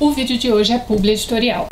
O vídeo de hoje é publi editorial.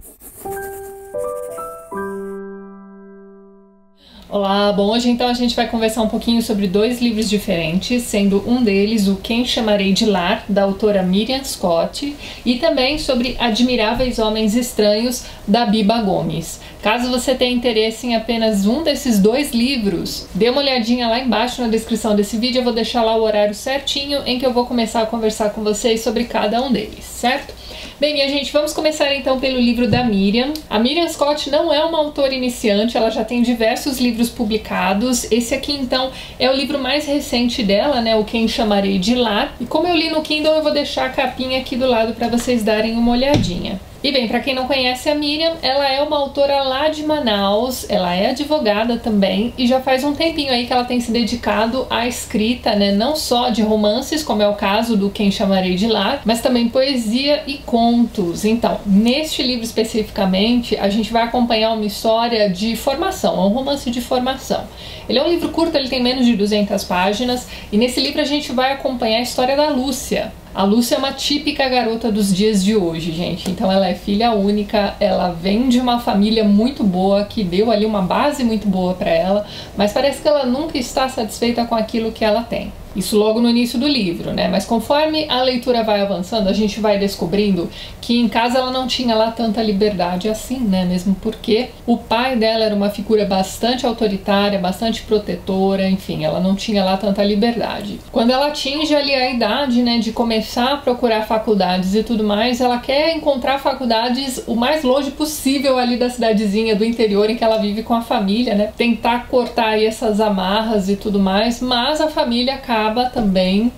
Olá, bom, hoje então a gente vai conversar um pouquinho sobre dois livros diferentes, sendo um deles o Quem Chamarei de Lar, da autora Miriam Scott, e também sobre Admiráveis Homens Estranhos, da Biba Gomes. Caso você tenha interesse em apenas um desses dois livros, dê uma olhadinha lá embaixo na descrição desse vídeo, eu vou deixar lá o horário certinho em que eu vou começar a conversar com vocês sobre cada um deles, certo? Bem, minha gente, vamos começar então pelo livro da Miriam. A Miriam Scott não é uma autora iniciante, ela já tem diversos livros publicados. Esse aqui então é o livro mais recente dela, né, o Quem Chamarei de Lá. E como eu li no Kindle, eu vou deixar a capinha aqui do lado para vocês darem uma olhadinha. E bem, para quem não conhece a Miriam, ela é uma autora lá de Manaus, ela é advogada também e já faz um tempinho aí que ela tem se dedicado à escrita, né, não só de romances, como é o caso do Quem Chamarei de Lar, mas também poesia e contos. Então, neste livro especificamente, a gente vai acompanhar uma história de formação, é um romance de formação. Ele é um livro curto, ele tem menos de 200 páginas e nesse livro a gente vai acompanhar a história da Lúcia, a Lúcia é uma típica garota dos dias de hoje, gente. Então ela é filha única, ela vem de uma família muito boa que deu ali uma base muito boa para ela, mas parece que ela nunca está satisfeita com aquilo que ela tem. Isso logo no início do livro, né? Mas conforme a leitura vai avançando, a gente vai descobrindo que em casa ela não tinha lá tanta liberdade assim, né? Mesmo porque o pai dela era uma figura bastante autoritária, bastante protetora, enfim, ela não tinha lá tanta liberdade. Quando ela atinge ali a idade, né, de começar a procurar faculdades e tudo mais, ela quer encontrar faculdades o mais longe possível ali da cidadezinha do interior em que ela vive com a família, né? Tentar cortar aí essas amarras e tudo mais, mas a família acaba acaba também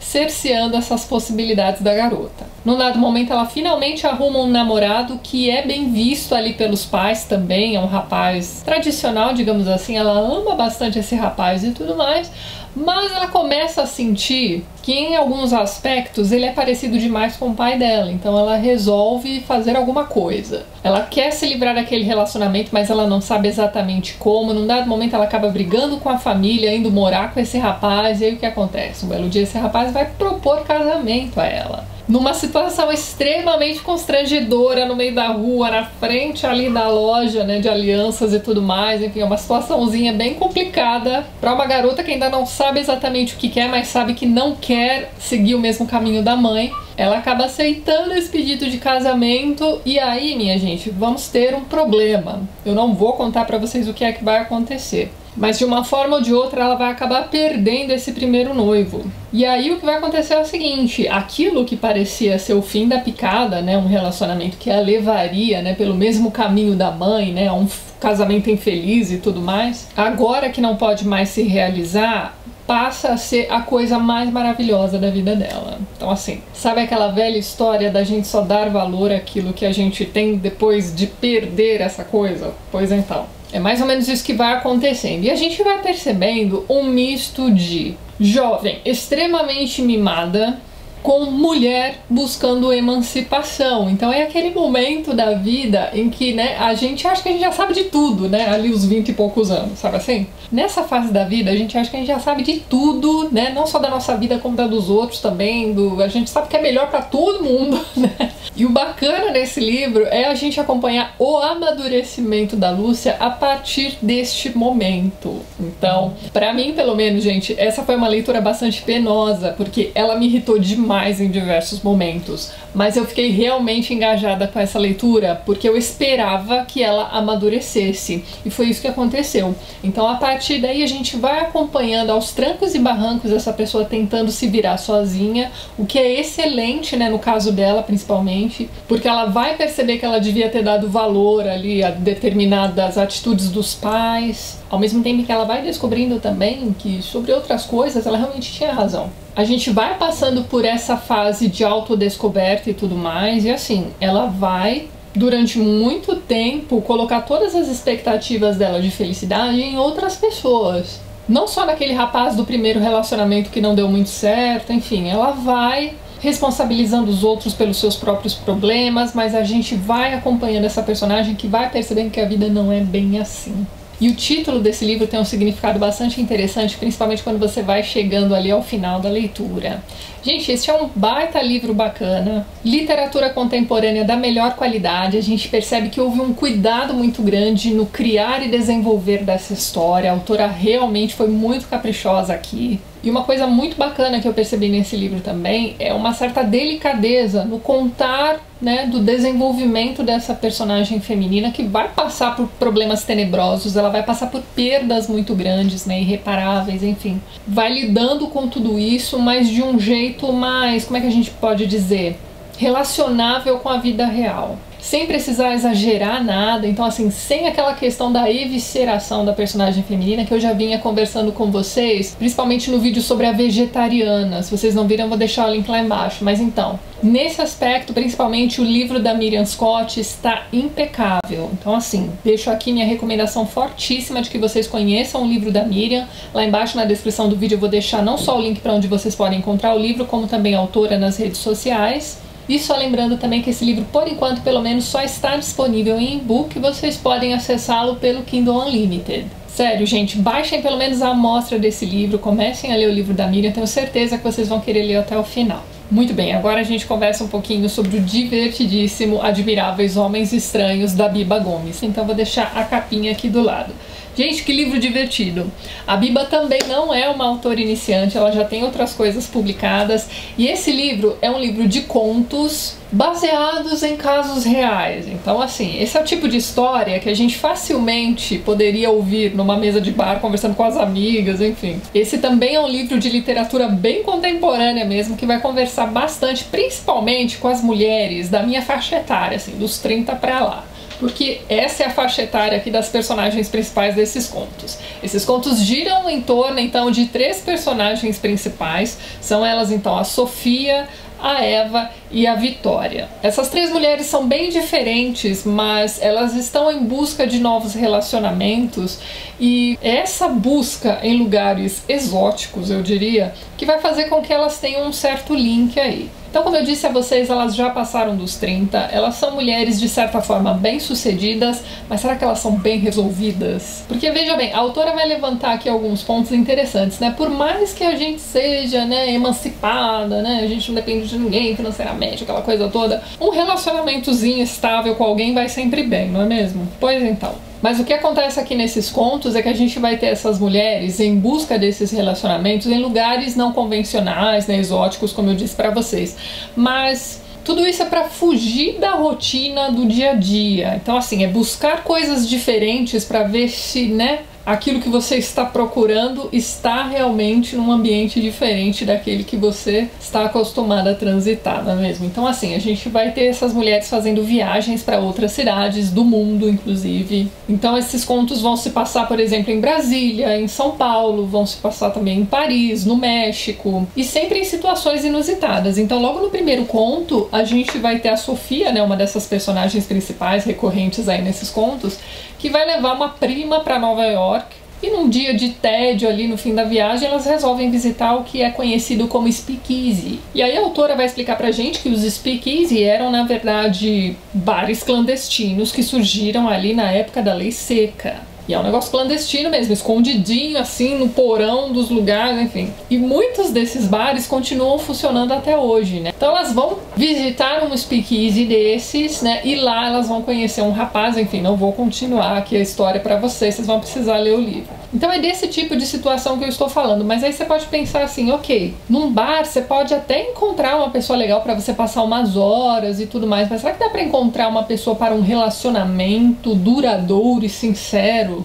cerceando essas possibilidades da garota. Num dado momento, ela finalmente arruma um namorado que é bem visto ali pelos pais também, é um rapaz tradicional, digamos assim. Ela ama bastante esse rapaz e tudo mais, mas ela começa a sentir que em alguns aspectos ele é parecido demais com o pai dela, então ela resolve fazer alguma coisa. Ela quer se livrar daquele relacionamento, mas ela não sabe exatamente como. Num dado momento ela acaba brigando com a família, indo morar com esse rapaz, e aí o que acontece? Um belo dia esse rapaz vai propor casamento a ela numa situação extremamente constrangedora no meio da rua, na frente ali da loja, né, de alianças e tudo mais. Enfim, é uma situaçãozinha bem complicada para uma garota que ainda não sabe exatamente o que quer, mas sabe que não quer seguir o mesmo caminho da mãe. Ela acaba aceitando esse pedido de casamento e aí, minha gente, vamos ter um problema. Eu não vou contar para vocês o que é que vai acontecer. Mas de uma forma ou de outra ela vai acabar perdendo esse primeiro noivo. E aí o que vai acontecer é o seguinte: aquilo que parecia ser o fim da picada, né, um relacionamento que a levaria, né, pelo mesmo caminho da mãe, né, um casamento infeliz e tudo mais, agora que não pode mais se realizar, passa a ser a coisa mais maravilhosa da vida dela. Então, assim, sabe aquela velha história da gente só dar valor àquilo que a gente tem depois de perder essa coisa? Pois então. É mais ou menos isso que vai acontecendo. E a gente vai percebendo um misto de jovem extremamente mimada com mulher buscando emancipação. Então é aquele momento da vida em que, né, a gente acha que a gente já sabe de tudo, né, ali os 20 e poucos anos, sabe assim? Nessa fase da vida, a gente acha que a gente já sabe de tudo, né, não só da nossa vida como da dos outros também, do, a gente sabe que é melhor para todo mundo, né? E o bacana nesse livro é a gente acompanhar o amadurecimento da Lúcia a partir deste momento. Então, para mim, pelo menos, gente, essa foi uma leitura bastante penosa, porque ela me irritou demais mais em diversos momentos, mas eu fiquei realmente engajada com essa leitura porque eu esperava que ela amadurecesse e foi isso que aconteceu. Então a partir daí a gente vai acompanhando aos trancos e barrancos essa pessoa tentando se virar sozinha, o que é excelente, né, no caso dela principalmente, porque ela vai perceber que ela devia ter dado valor ali a determinadas atitudes dos pais, ao mesmo tempo que ela vai descobrindo também que sobre outras coisas ela realmente tinha razão a gente vai passando por essa fase de autodescoberta e tudo mais, e assim, ela vai durante muito tempo colocar todas as expectativas dela de felicidade em outras pessoas. Não só naquele rapaz do primeiro relacionamento que não deu muito certo, enfim, ela vai responsabilizando os outros pelos seus próprios problemas, mas a gente vai acompanhando essa personagem que vai percebendo que a vida não é bem assim. E o título desse livro tem um significado bastante interessante, principalmente quando você vai chegando ali ao final da leitura. Gente, esse é um baita livro bacana, literatura contemporânea da melhor qualidade. A gente percebe que houve um cuidado muito grande no criar e desenvolver dessa história. A autora realmente foi muito caprichosa aqui. E uma coisa muito bacana que eu percebi nesse livro também é uma certa delicadeza no contar né, do desenvolvimento dessa personagem feminina que vai passar por problemas tenebrosos, ela vai passar por perdas muito grandes, né, irreparáveis, enfim. Vai lidando com tudo isso, mas de um jeito mais, como é que a gente pode dizer, relacionável com a vida real sem precisar exagerar nada, então assim, sem aquela questão da evisceração da personagem feminina que eu já vinha conversando com vocês, principalmente no vídeo sobre a vegetariana. Se vocês não viram, eu vou deixar o link lá embaixo. Mas então, nesse aspecto, principalmente o livro da Miriam Scott está impecável. Então assim, deixo aqui minha recomendação fortíssima de que vocês conheçam o livro da Miriam. Lá embaixo na descrição do vídeo eu vou deixar não só o link para onde vocês podem encontrar o livro, como também a autora nas redes sociais. E só lembrando também que esse livro, por enquanto, pelo menos, só está disponível em e-book. Vocês podem acessá-lo pelo Kindle Unlimited. Sério, gente, baixem pelo menos a amostra desse livro, comecem a ler o livro da Miriam, tenho certeza que vocês vão querer ler até o final. Muito bem, agora a gente conversa um pouquinho sobre o divertidíssimo Admiráveis Homens Estranhos da Biba Gomes. Então vou deixar a capinha aqui do lado. Gente, que livro divertido. A Biba também não é uma autora iniciante, ela já tem outras coisas publicadas. E esse livro é um livro de contos baseados em casos reais. Então, assim, esse é o tipo de história que a gente facilmente poderia ouvir numa mesa de bar, conversando com as amigas, enfim. Esse também é um livro de literatura bem contemporânea mesmo, que vai conversar bastante, principalmente com as mulheres da minha faixa etária, assim, dos 30 para lá porque essa é a faixa etária aqui das personagens principais desses contos. Esses contos giram em torno então de três personagens principais, são elas então a Sofia, a Eva e a Vitória. Essas três mulheres são bem diferentes, mas elas estão em busca de novos relacionamentos e essa busca em lugares exóticos, eu diria, que vai fazer com que elas tenham um certo link aí. Então, como eu disse a vocês, elas já passaram dos 30, elas são mulheres de certa forma bem-sucedidas, mas será que elas são bem resolvidas? Porque veja bem, a autora vai levantar aqui alguns pontos interessantes, né? Por mais que a gente seja, né, emancipada, né, a gente não depende de ninguém financeiramente, aquela coisa toda, um relacionamentozinho estável com alguém vai sempre bem, não é mesmo? Pois então. Mas o que acontece aqui nesses contos é que a gente vai ter essas mulheres em busca desses relacionamentos em lugares não convencionais, né, exóticos, como eu disse para vocês. Mas tudo isso é para fugir da rotina do dia a dia. Então, assim, é buscar coisas diferentes para ver se, né, aquilo que você está procurando está realmente num ambiente diferente daquele que você está acostumado a transitar, não é mesmo? Então, assim, a gente vai ter essas mulheres fazendo viagens para outras cidades do mundo, inclusive. Então, esses contos vão se passar, por exemplo, em Brasília, em São Paulo, vão se passar também em Paris, no México, e sempre em situações inusitadas. Então, logo no primeiro conto, a gente vai ter a Sofia, né, uma dessas personagens principais recorrentes aí nesses contos, que vai levar uma prima para Nova York. E num dia de tédio ali no fim da viagem, elas resolvem visitar o que é conhecido como speakeasy. E aí a autora vai explicar pra gente que os speakeasy eram, na verdade, bares clandestinos que surgiram ali na época da lei seca. E é um negócio clandestino mesmo, escondidinho assim no porão dos lugares, enfim. E muitos desses bares continuam funcionando até hoje, né? Então elas vão visitar um speakeasy desses, né? E lá elas vão conhecer um rapaz, enfim, não vou continuar aqui a história para vocês, vocês vão precisar ler o livro. Então é desse tipo de situação que eu estou falando, mas aí você pode pensar assim, ok, num bar você pode até encontrar uma pessoa legal para você passar umas horas e tudo mais, mas será que dá para encontrar uma pessoa para um relacionamento duradouro e sincero?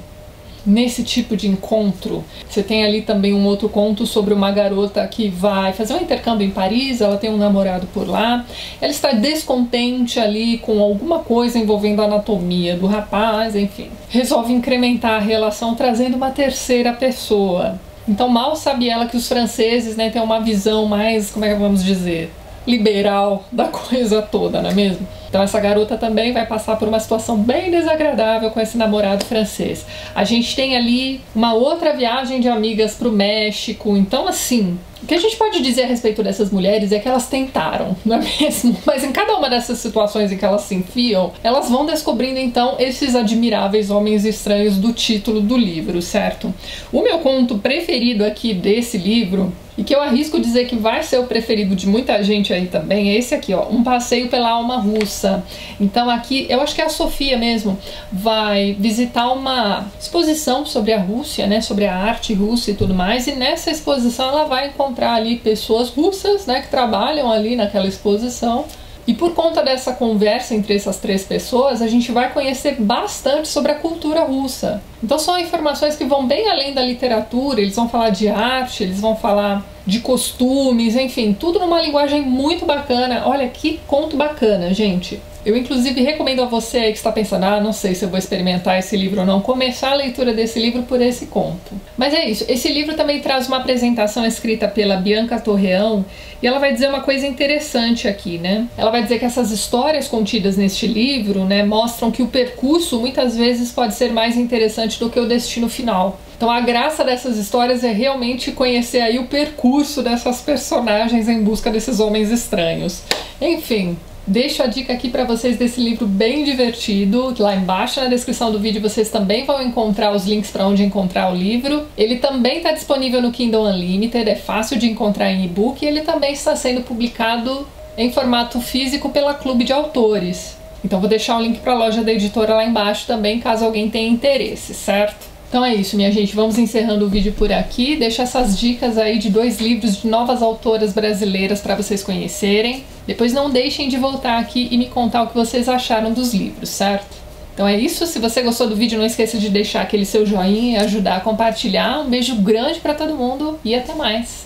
Nesse tipo de encontro. Você tem ali também um outro conto sobre uma garota que vai fazer um intercâmbio em Paris, ela tem um namorado por lá, ela está descontente ali com alguma coisa envolvendo a anatomia do rapaz, enfim. Resolve incrementar a relação trazendo uma terceira pessoa. Então mal sabe ela que os franceses né, têm uma visão mais, como é que vamos dizer, liberal da coisa toda, não é mesmo? Então essa garota também vai passar por uma situação bem desagradável com esse namorado francês. A gente tem ali uma outra viagem de amigas para o México. Então assim, O que a gente pode dizer a respeito dessas mulheres é que elas tentaram, não é mesmo? Mas em cada uma dessas situações em que elas se enfiam, elas vão descobrindo então esses admiráveis homens estranhos do título do livro, certo? O meu conto preferido aqui desse livro e que eu arrisco dizer que vai ser o preferido de muita gente aí também, é esse aqui, ó, Um Passeio pela Alma Russa. Então aqui, eu acho que é a Sofia mesmo vai visitar uma exposição sobre a Rússia, né, sobre a arte russa e tudo mais, e nessa exposição ela vai encontrar ali pessoas russas, né, que trabalham ali naquela exposição e por conta dessa conversa entre essas três pessoas, a gente vai conhecer bastante sobre a cultura russa. Então são informações que vão bem além da literatura, eles vão falar de arte, eles vão falar de costumes, enfim, tudo numa linguagem muito bacana. Olha que conto bacana, gente. Eu, inclusive, recomendo a você aí que está pensando, ah, não sei se eu vou experimentar esse livro ou não, começar a leitura desse livro por esse conto. Mas é isso, esse livro também traz uma apresentação escrita pela Bianca Torreão e ela vai dizer uma coisa interessante aqui, né? Ela vai dizer que essas histórias contidas neste livro, né, mostram que o percurso muitas vezes pode ser mais interessante do que o destino final. Então a graça dessas histórias é realmente conhecer aí o percurso dessas personagens em busca desses homens estranhos. Enfim, Deixo a dica aqui para vocês desse livro bem divertido. Lá embaixo na descrição do vídeo vocês também vão encontrar os links para onde encontrar o livro. Ele também está disponível no Kindle Unlimited, é fácil de encontrar em e-book e ele também está sendo publicado em formato físico pela Clube de Autores. Então vou deixar o link para a loja da editora lá embaixo também, caso alguém tenha interesse, certo? Então é isso, minha gente. Vamos encerrando o vídeo por aqui. Deixo essas dicas aí de dois livros de novas autoras brasileiras para vocês conhecerem. Depois não deixem de voltar aqui e me contar o que vocês acharam dos livros, certo? Então é isso. Se você gostou do vídeo, não esqueça de deixar aquele seu joinha e ajudar a compartilhar. Um beijo grande para todo mundo e até mais.